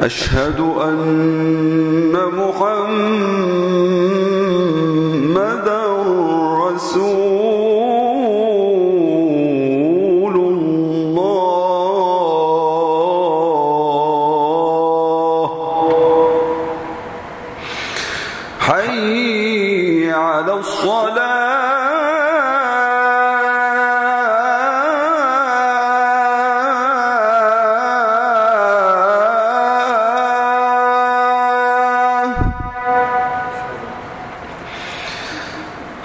أشهد أن محمدا رسول الله. حي على الصلاة.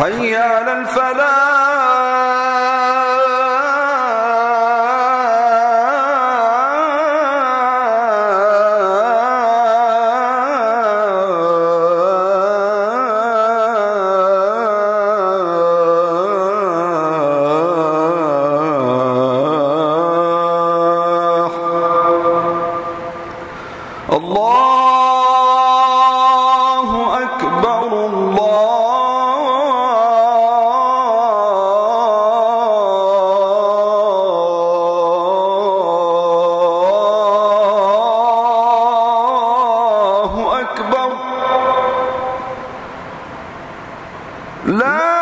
حي على الفلاح. أكبر. لا